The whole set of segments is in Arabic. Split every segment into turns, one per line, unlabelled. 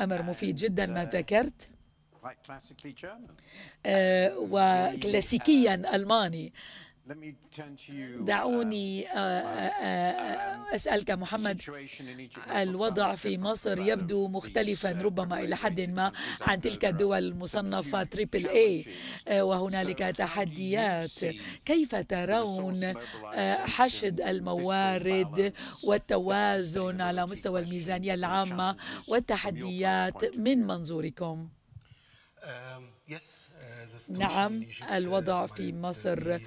أمر مفيد جدا ما ذكرت. وكلاسيكيا ألماني. دعوني آه، آه، آه، أسألك محمد الوضع في مصر يبدو مختلفا ربما إلى حد ما عن تلك الدول المصنفة تريبل اي وهنالك تحديات كيف ترون حشد الموارد والتوازن على مستوى الميزانية العامة والتحديات من منظوركم؟ نعم الوضع في مصر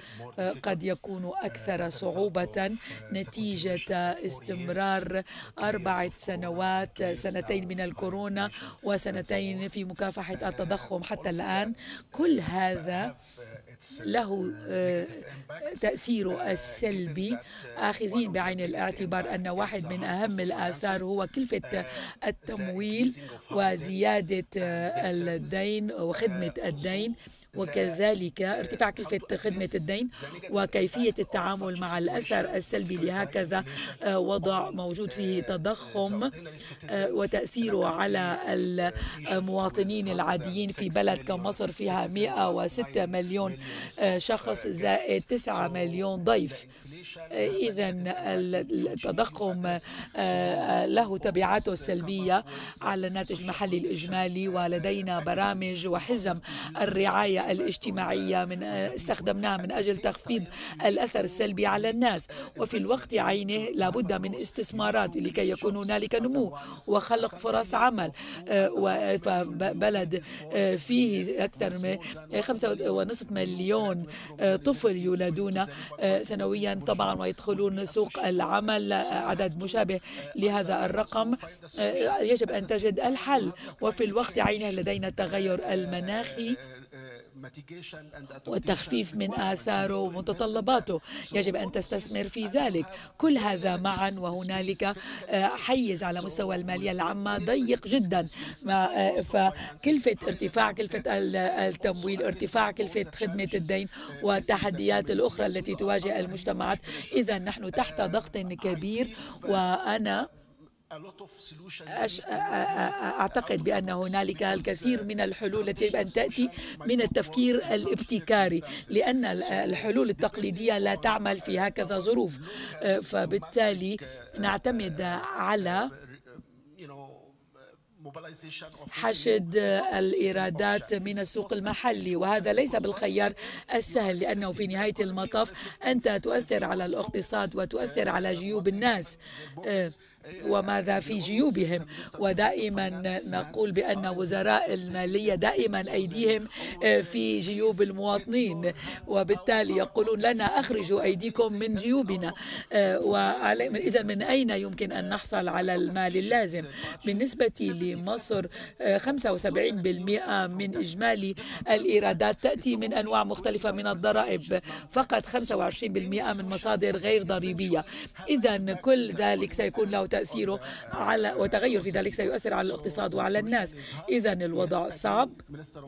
قد يكون أكثر صعوبة نتيجة استمرار أربعة سنوات سنتين من الكورونا وسنتين في مكافحة التضخم حتى الآن. كل هذا له آه، تأثيره السلبي. آخذين بعين الاعتبار أن واحد من أهم الآثار هو كلفة التمويل وزيادة آه، الدين وخدمة الدين وكذلك ارتفاع كلفة خدمة الدين وكيفية التعامل مع الأثر السلبي. لهكذا آه، وضع موجود فيه تضخم وتأثيره على المواطنين العاديين في بلد كمصر فيها 106 مليون شخص زائد 9 مليون ضيف. إذا التضخم آه، له تبعاته السلبية على الناتج المحلي الإجمالي ولدينا برامج وحزم الرعاية الاجتماعية من آه، استخدمناها من أجل تخفيض الأثر السلبي على الناس. وفي الوقت عينه لابد من استثمارات لكي يكون هنالك نمو وخلق فرص عمل. آه، فبلد فيه أكثر من خمسة ونصف مليون طفل يولدون سنويا طبعا ويدخلون سوق العمل عدد مشابه لهذا الرقم. يجب أن تجد الحل. وفي الوقت عينه لدينا التغير المناخي. والتخفيف من آثاره ومتطلباته. يجب أن تستثمر في ذلك. كل هذا معا وهنالك آه، حيز على مستوى المالية العامة ضيق جدا. آه، فكلفة ارتفاع كلفة التمويل ارتفاع كلفة خدمة الدين والتحديات الأخرى التي تواجه المجتمعات. إذا نحن تحت ضغط كبير وأنا أعتقد بأن هنالك الكثير من الحلول التي يجب أن تأتي من التفكير الابتكاري لأن الحلول التقليدية لا تعمل في هكذا ظروف. فبالتالي نعتمد على حشد الإيرادات من السوق المحلي. وهذا ليس بالخيار السهل لأنه في نهاية المطاف أنت تؤثر على الاقتصاد وتؤثر على جيوب الناس. وماذا في جيوبهم. ودائما نقول بأن وزراء المالية دائما أيديهم آه، في جيوب المواطنين وبالتالي يقولون لنا أخرجوا أيديكم من جيوبنا. آه، إذا من أين يمكن أن نحصل على المال اللازم؟ بالنسبة لمصر 75% آه، من إجمالي الإيرادات تأتي من أنواع مختلفة من الضرائب فقط 25% من مصادر غير ضريبية. إذا كل ذلك سيكون له تأثيره على وتغير في ذلك سيؤثر على الاقتصاد وعلى الناس. إذا الوضع صعب.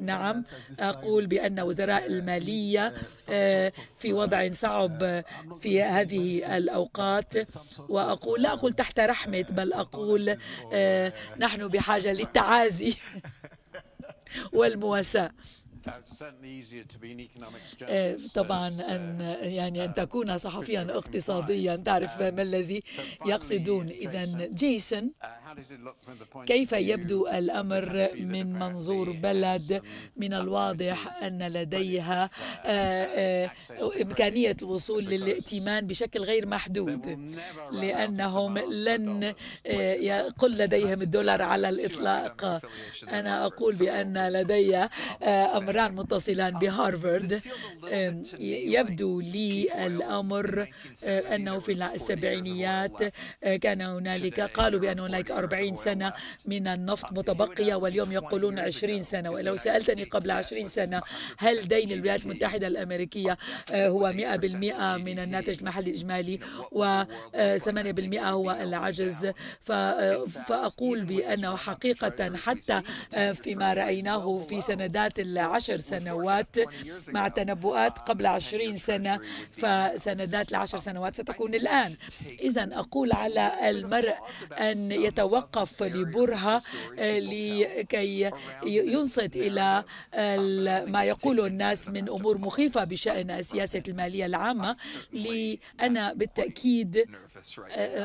نعم أقول بأن وزراء المالية آه، في وضع صعب في هذه الأوقات. وأقول لا أقول تحت رحمة بل أقول آه، نحن بحاجة للتعازي والمواساة. طبعا أن يعني أن تكون صحفيا اقتصاديا. تعرف ما الذي يقصدون إذا جيسون كيف يبدو الأمر من منظور بلد؟ من الواضح أن لديها آه، آه، إمكانية الوصول للائتمان بشكل غير محدود. لأنهم لن آه، يقل لديهم الدولار على الإطلاق. أنا أقول بأن لدي أمران متصلان بهارفارد يبدو لي الأمر أنه في السبعينيات كان هنالك قالوا بأن هنالك 40 سنة من النفط متبقية واليوم يقولون 20 سنة. ولو سألتني قبل 20 سنة هل دين الولايات المتحدة الأمريكية آه، هو 100% من الناتج المحلي الإجمالي و8% هو العجز. آه، فأقول بأنه حقيقة حتى آه، فيما رأيناه في سندات العشر عشر سنوات مع تنبؤات قبل عشرين سنة فسندات لعشر سنوات ستكون الآن. إذا أقول على المرء أن يتوقف لبرهة لكي ينصت إلى ما يقوله الناس من أمور مخيفة بشأن السياسة المالية العامة لأنا بالتأكيد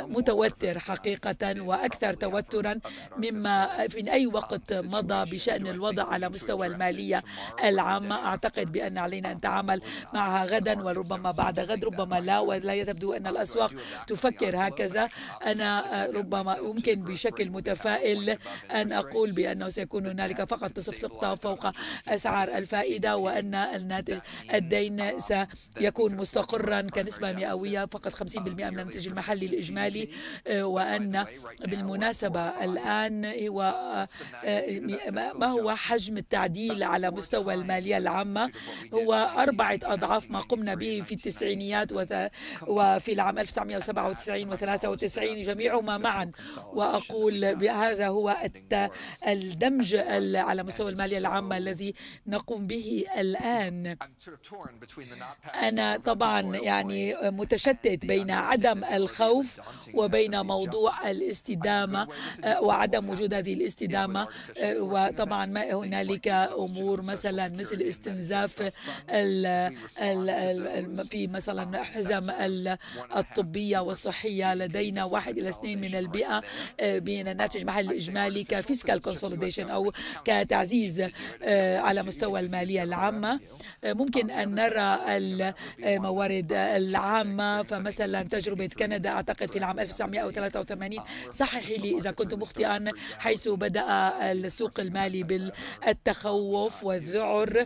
متوتر حقيقة وأكثر توترا مما في أي وقت مضى بشأن الوضع على مستوى المالية العامة. أعتقد بأن علينا أن نتعامل معها غدا وربما بعد غد ربما لا ولا تبدو أن الأسواق تفكر هكذا. أنا ربما يمكن بشكل متفائل أن أقول بأنه سيكون هنالك فقط نصف سقطة فوق أسعار الفائدة وأن الناتج الدين سيكون مستقرا كنسبة مئوية فقط 50% من الناتج المحلي الإجمالي وأن بالمناسبة الآن هو ما هو حجم التعديل على مستوى المالية العامة؟ هو أربعة أضعاف ما قمنا به في التسعينيات وفي العام 1997 و93 جميعهما معا. وأقول بهذا هو الدمج على مستوى المالية العامة الذي نقوم به الآن. أنا طبعا يعني متشتت بين عدم الخوف وبين موضوع الاستدامة وعدم وجود هذه الاستدامة وطبعا ما هنالك أمور مثلا مثل استنزاف في مثلا حزم الطبية والصحية لدينا واحد إلى اثنين من البيئة بين الناتج المحلي الإجمالي كفيسكال كونسوليديشن أو كتعزيز على مستوى المالية العامة. ممكن أن نرى الموارد العامة فمثلا تجربة كندا أعتقد في العام 1983 صححي لي إذا كنت مخطئا حيث بدأ السوق المالي بالتخوف والذعر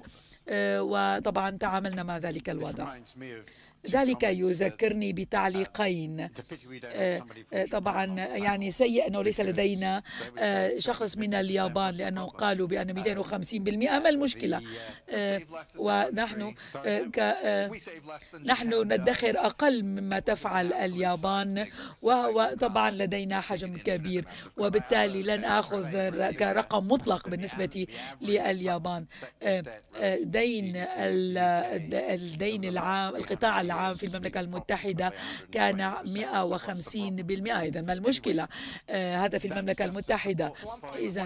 وطبعا تعاملنا مع ذلك الوضع. ذلك يذكرني بتعليقين. آه، آه، طبعا يعني سيء أنه ليس لدينا شخص من اليابان لأنه قالوا بأن 250% ما المشكلة. ونحن نحن ندخر أقل مما تفعل اليابان. وهو طبعا لدينا حجم كبير. وبالتالي لن أخذ كرقم مطلق بالنسبة لليابان. دين الدين العام القطاع العام العام في المملكة المتحدة كان 150% إذا ما المشكلة؟ آه هذا في المملكة المتحدة. إذا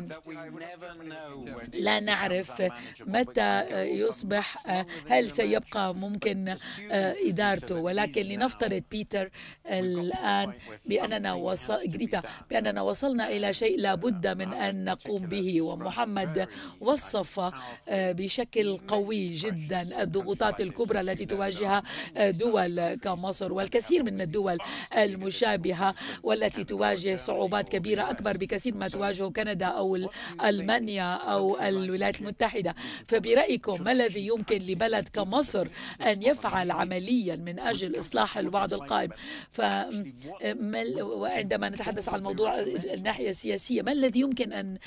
لا نعرف متى يصبح آه هل سيبقى ممكن آه إدارته. ولكن لنفترض بيتر الآن بأننا وصل جريتا بأننا وصلنا إلى شيء لابد من أن نقوم به. ومحمد وصف آه، بشكل قوي جدا الضغوطات الكبرى التي تواجهها آه، دول كمصر والكثير من الدول المشابهة والتي تواجه صعوبات كبيرة أكبر بكثير ما تواجه كندا أو ألمانيا أو الولايات المتحدة. فبرأيكم ما الذي يمكن لبلد كمصر أن يفعل عمليا من أجل إصلاح الوعد القائم؟ وعندما نتحدث عن موضوع الناحية السياسية ما الذي يمكن أن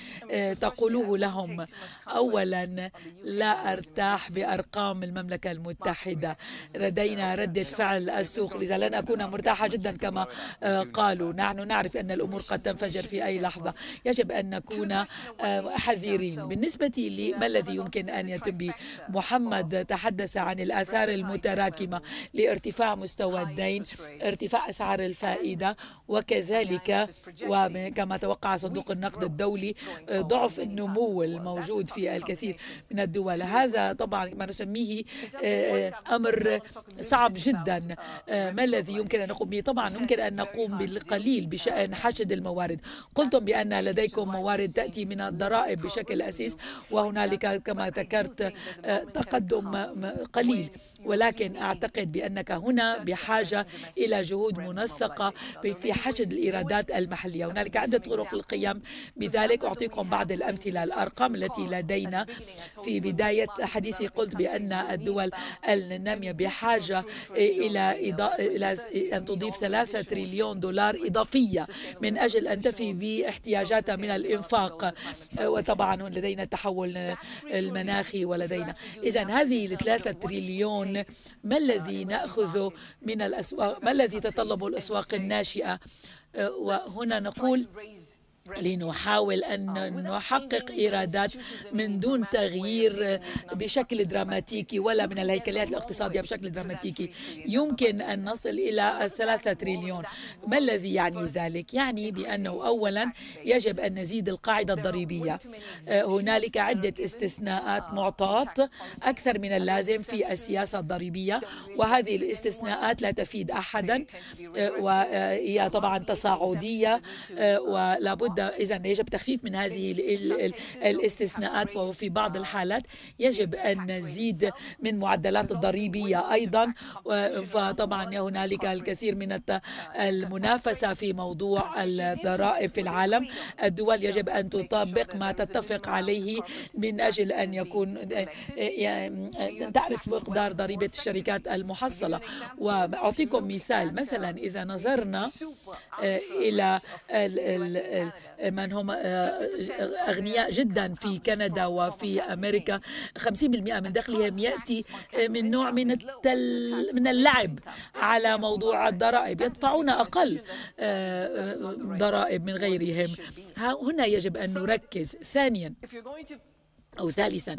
تقولوه لهم؟ أولا لا أرتاح بأرقام المملكة المتحدة. لدينا ردة فعل السوق لذا لن أكون مرتاحة جدا كما آه، قالوا. نحن نعرف أن الأمور قد تنفجر في أي لحظة. يجب أن نكون آه، حذرين. بالنسبة لي ما الذي يمكن أن يتم به؟ محمد تحدث عن الآثار المتراكمة لارتفاع مستوى الدين ارتفاع أسعار الفائدة وكذلك وكما توقع صندوق النقد الدولي آه، ضعف النمو الموجود في الكثير من الدول. هذا طبعا ما نسميه أمر صعب جدا. آه، ما الذي يمكن أن نقوم به. طبعا يمكن أن نقوم بالقليل بشأن حشد الموارد. قلتم بأن لديكم موارد تأتي من الضرائب بشكل أسيس وهنالك كما ذكرت آه، تقدم قليل. ولكن أعتقد بأنك هنا بحاجة إلى جهود منسقة في حشد الإيرادات المحلية. هنالك عدة طرق للقيام. بذلك أعطيكم بعض الأمثلة الأرقام التي لدينا في بداية حديثي قلت بأن الدول النامية بحاجة إلى, إلى أن تضيف ثلاثة تريليون دولار إضافية من أجل أن تفي باحتياجاتها من الإنفاق. وطبعا لدينا التحول المناخي ولدينا. إذا هذه الثلاثة تريليون ما الذي نأخذه من الأسواق ما الذي تطلبه الأسواق الناشئة؟ وهنا نقول لنحاول أن نحقق إيرادات من دون تغيير بشكل دراماتيكي ولا من الهيكليات الاقتصادية بشكل دراماتيكي. يمكن أن نصل إلى ثلاثة تريليون. ما الذي يعني ذلك؟ يعني بأنه أولا يجب أن نزيد القاعدة الضريبية. هنالك عدة استثناءات معطاة أكثر من اللازم في السياسة الضريبية. وهذه الاستثناءات لا تفيد أحدا. وهي طبعا تصاعدية. ولا بد إذا يجب تخفيف من هذه الاستثناءات وفي بعض الحالات يجب أن نزيد من معدلات الضريبية أيضا. فطبعا هنالك الكثير من المنافسة في موضوع الضرائب في العالم. الدول يجب أن تطبق ما تتفق عليه من أجل أن يكون تعرف مقدار ضريبة الشركات المحصلة. وأعطيكم مثال. مثلا إذا نظرنا إلى من هم أغنياء جدا في كندا وفي أمريكا. 50% من دخلهم يأتي من نوع من التل من اللعب على موضوع الضرائب. يدفعون أقل ضرائب من غيرهم. هنا يجب أن نركز. ثانيا أو ثالثا.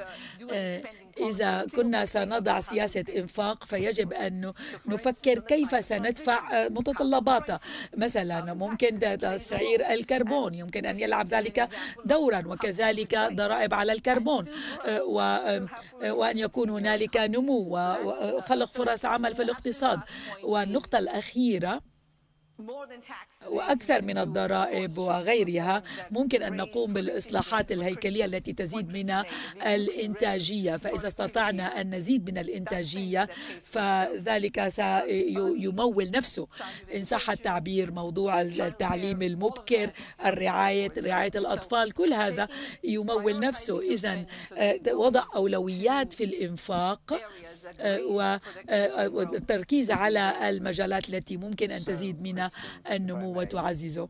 آه، إذا كنا سنضع سياسة إنفاق فيجب أن نفكر كيف سندفع آه، متطلبات. مثلا ممكن تسعير الكربون يمكن أن يلعب ذلك دورا وكذلك ضرائب على الكربون. آه، وأن يكون هنالك نمو وخلق فرص عمل في الاقتصاد. والنقطة الأخيرة وأكثر من الضرائب وغيرها. ممكن أن نقوم بالإصلاحات الهيكلية التي تزيد من الإنتاجية. فإذا استطعنا أن نزيد من الإنتاجية فذلك سيمول نفسه. إن صح التعبير موضوع التعليم المبكر الرعاية رعاية الأطفال كل هذا يمول نفسه. إذا آه، وضع أولويات في الإنفاق والتركيز على المجالات التي ممكن أن تزيد من النمو وتعززه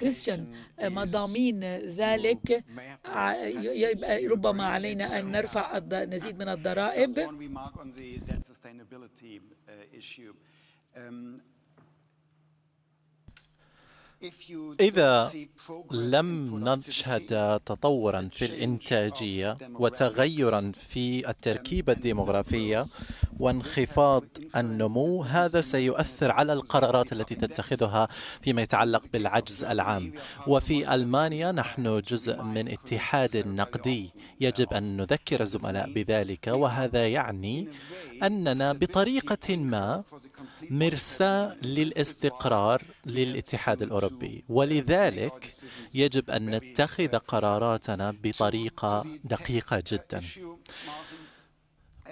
كريستيان مضامين ذلك؟ ربما علينا أن نرفع نزيد من الضرائب.
إذا لم نشهد تطورا في الإنتاجية وتغيرا في التركيبة الديمغرافية وانخفاض النمو هذا سيؤثر على القرارات التي تتخذها فيما يتعلق بالعجز العام. وفي ألمانيا نحن جزء من اتحاد نقدي. يجب أن نذكر الزملاء بذلك وهذا يعني أننا بطريقة ما مرساة للاستقرار للاتحاد الأوروبي. ولذلك يجب أن نتخذ قراراتنا بطريقة دقيقة جدا.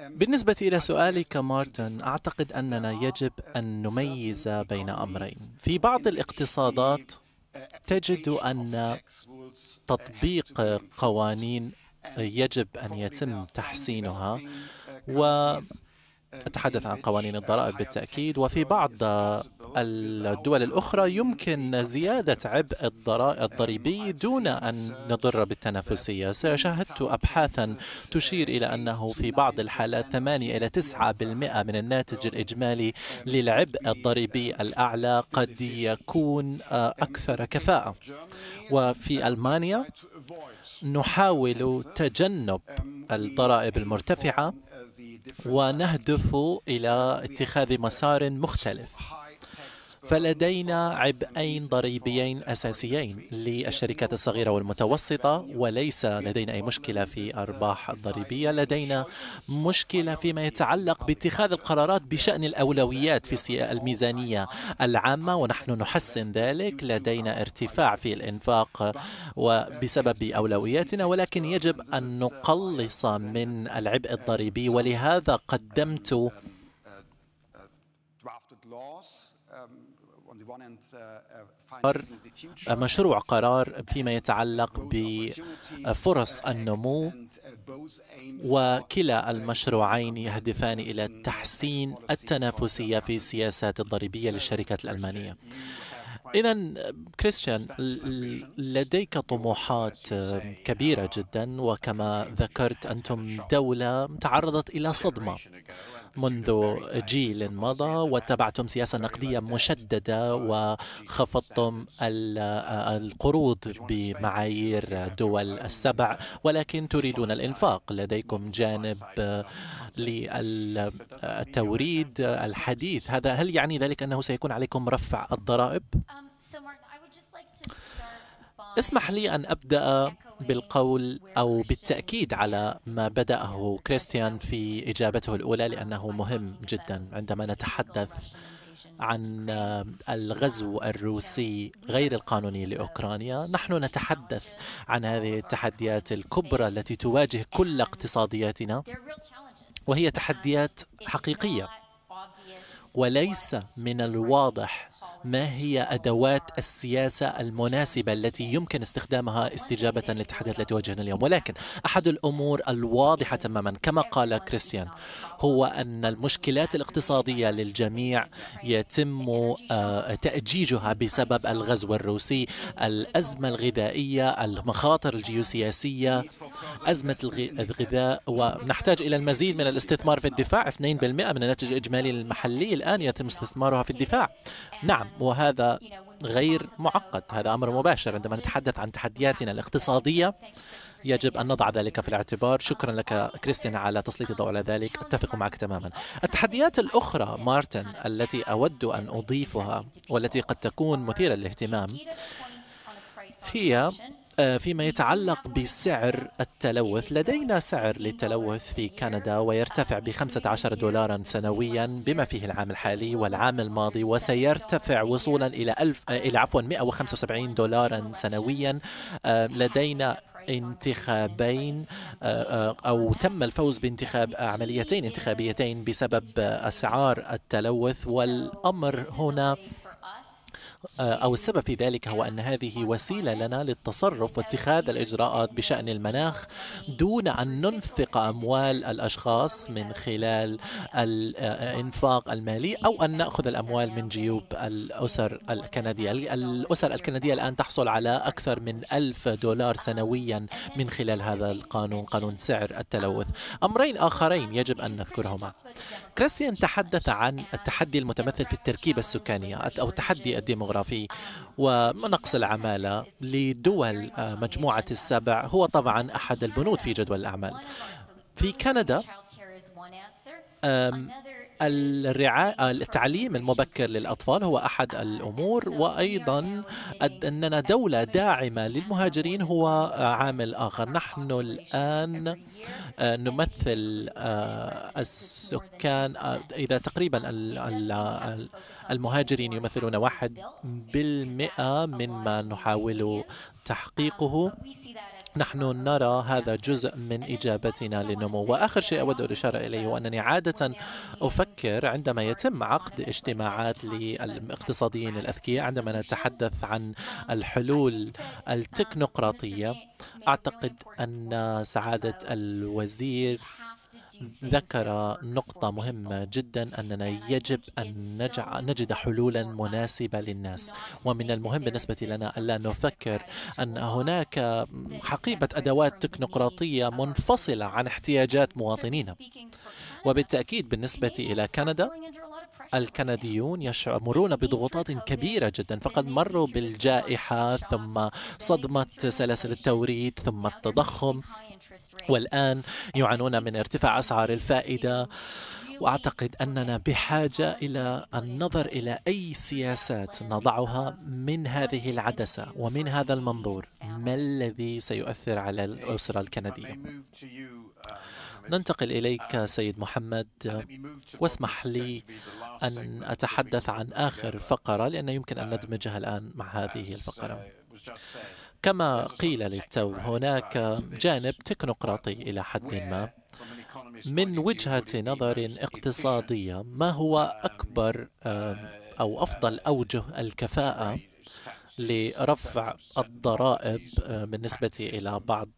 بالنسبة إلى سؤالك مارتن أعتقد أننا يجب أن نميز بين أمرين. في بعض الاقتصادات تجد أن تطبيق قوانين يجب أن يتم تحسينها و أتحدث عن قوانين الضرائب بالتأكيد وفي بعض الدول الأخرى يمكن زيادة عبء الضريبي دون أن نضر بالتنافسية. شاهدت أبحاثا تشير إلى أنه في بعض الحالات 8 إلى 9% من الناتج الإجمالي للعبء الضريبي الأعلى قد يكون أكثر كفاءة. وفي ألمانيا نحاول تجنب الضرائب المرتفعة. ونهدف إلى اتخاذ مسار مختلف. فلدينا عبئين ضريبيين أساسيين للشركات الصغيرة والمتوسطة وليس لدينا أي مشكلة في أرباح الضريبية لدينا مشكلة فيما يتعلق باتخاذ القرارات بشأن الأولويات في الميزانية العامة ونحن نحسن ذلك. لدينا ارتفاع في الإنفاق وبسبب أولوياتنا ولكن يجب أن نقلص من العبء الضريبي ولهذا قدمت مشروع قرار فيما يتعلق بفرص النمو وكلا المشروعين يهدفان إلى تحسين التنافسية في السياسات الضريبية للشركات الألمانية. إذا كريستيان لديك طموحات كبيرة جدا وكما ذكرت أنتم دولة تعرضت إلى صدمة. منذ جيل مضى واتبعتم سياسة نقدية مشددة وخفضتم القروض بمعايير دول السبع ولكن تريدون الإنفاق لديكم جانب للتوريد الحديث هذا هل يعني ذلك أنه سيكون عليكم رفع الضرائب؟ اسمح لي أن أبدأ بالقول أو بالتأكيد على ما بدأه كريستيان في إجابته الأولى لأنه مهم جدا عندما نتحدث عن الغزو الروسي غير القانوني لأوكرانيا، نحن نتحدث عن هذه التحديات الكبرى التي تواجه كل اقتصادياتنا وهي تحديات حقيقية وليس من الواضح ما هي أدوات السياسة المناسبة التي يمكن استخدامها استجابة للتحديات التي تواجهنا اليوم؟ ولكن أحد الأمور الواضحة تماما كما قال كريستيان هو أن المشكلات الاقتصادية للجميع يتم آه، تأجيجها بسبب الغزو الروسي الأزمة الغذائية المخاطر الجيوسياسية أزمة الغذاء ونحتاج إلى المزيد من الاستثمار في الدفاع. 2% من الناتج الإجمالي المحلي الآن يتم استثمارها في الدفاع. نعم. وهذا غير معقد. هذا أمر مباشر عندما نتحدث عن تحدياتنا الاقتصادية. يجب أن نضع ذلك في الاعتبار. شكرا لك كريستيان على تسليط الضوء على ذلك. أتفق معك تماما. التحديات الأخرى مارتن التي أود أن أضيفها والتي قد تكون مثيرة للاهتمام هي فيما يتعلق بسعر التلوث. لدينا سعر للتلوث في كندا ويرتفع ب 15 دولارا سنويا بما فيه العام الحالي والعام الماضي وسيرتفع وصولا إلى ألف آه، إلى عفوا 175 دولارا سنويا. آه، لدينا انتخابين أو تم الفوز بانتخاب عمليتين انتخابيتين بسبب أسعار التلوث. والأمر هنا آه، أو السبب في ذلك هو أن هذه وسيلة لنا للتصرف واتخاذ الإجراءات بشأن المناخ دون أن ننفق أموال الأشخاص من خلال الإنفاق المالي أو أن نأخذ الأموال من جيوب الأسر الكندية. الأسر الكندية الآن تحصل على أكثر من ألف دولار سنويا من خلال هذا القانون قانون سعر التلوث. أمرين آخرين يجب أن نذكرهما. كريستيان تحدث عن التحدي المتمثل في التركيبة السكانية أو التحدي الديموغرافي ونقص العمالة لدول آه، مجموعة السبع. هو طبعا أحد البنود في جدول الأعمال. في كندا الرعاية التعليم المبكر للأطفال هو أحد الأمور. وأيضا أننا دولة داعمة للمهاجرين هو عامل آخر. نحن الآن آه، نمثل آه، السكان آه، إذا تقريبا المهاجرين يمثلون واحد بالمئة مما نحاول تحقيقه. نحن نرى هذا جزء من إجابتنا للنمو. وآخر شيء أود الإشارة إليه هو أنني عادة أفكر عندما يتم عقد اجتماعات للاقتصاديين الأذكياء عندما نتحدث عن الحلول التكنوقراطية أعتقد أن سعادة الوزير ذكر نقطة مهمة جدا أننا يجب أن نجد حلولا مناسبة للناس. ومن المهم بالنسبة لنا ألا نفكر أن هناك حقيبة أدوات تكنوقراطية منفصلة عن احتياجات مواطنينا. وبالتأكيد بالنسبة إلى كندا الكنديون يشعرون بضغوطات كبيرة جدا. فقد مروا بالجائحة ثم صدمة سلاسل التوريد ثم التضخم. والآن يعانون من ارتفاع أسعار الفائدة. وأعتقد أننا بحاجة إلى النظر إلى أي سياسات نضعها من هذه العدسة ومن هذا المنظور. ما الذي سيؤثر على الأسرة الكندية؟ ننتقل إليك سيد محمد. واسمح لي أن أتحدث عن آخر فقرة لأن يمكن أن ندمجها الآن مع هذه الفقرة. كما قيل للتو هناك جانب تكنوقراطي إلى حد ما. من وجهة نظر اقتصادية ما هو أكبر أو أفضل أوجه الكفاءة لرفع الضرائب بالنسبة إلى بعض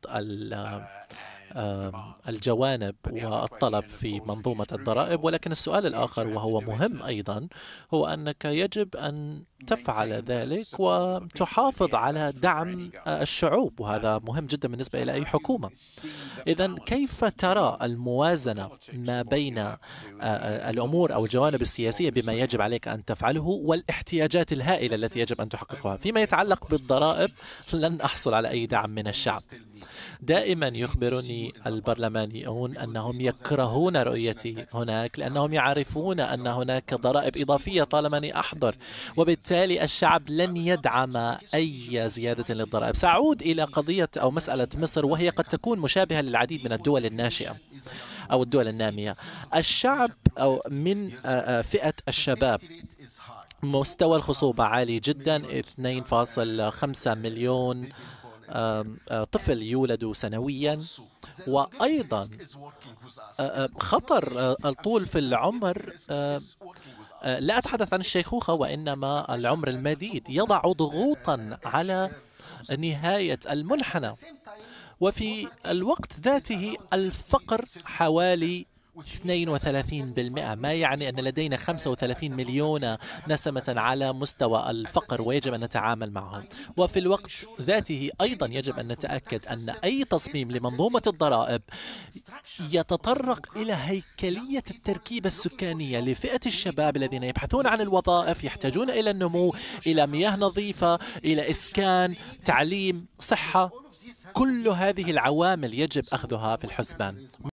الجوانب والطلب في منظومة الضرائب ولكن السؤال الآخر وهو مهم أيضا هو أنك يجب أن تفعل ذلك وتحافظ على دعم الشعوب وهذا مهم جدا بالنسبة إلى أي حكومة. إذا كيف ترى الموازنة ما بين الأمور أو الجوانب السياسية بما يجب عليك أن تفعله والاحتياجات الهائلة التي يجب أن تحققها. فيما يتعلق بالضرائب لن أحصل على أي دعم من الشعب. دائما يخبرني البرلمانيون أنهم يكرهون رؤيتي هناك لأنهم يعرفون أن هناك ضرائب إضافية طالما أني أحضر. وبالتالي الشعب لن يدعم أي زيادة للضرائب. سأعود إلى قضية أو مسألة مصر وهي قد تكون مشابهة للعديد من الدول الناشئة أو الدول النامية. الشعب أو من فئة الشباب مستوى الخصوبة عالي جدا 2.5 مليون طفل يولد سنويا وأيضا خطر الطول في العمر لا أتحدث عن الشيخوخة وإنما العمر المديد يضع ضغوطا على نهاية المنحنى وفي الوقت ذاته الفقر حوالي 32% ما يعني أن لدينا 35 مليون نسمة على مستوى الفقر ويجب أن نتعامل معهم. وفي الوقت ذاته أيضا يجب أن نتأكد أن أي تصميم لمنظومة الضرائب يتطرق إلى هيكلية التركيبة السكانية لفئة الشباب الذين يبحثون عن الوظائف يحتاجون إلى النمو إلى مياه نظيفة إلى إسكان تعليم صحة. كل هذه العوامل يجب أخذها في الحسبان.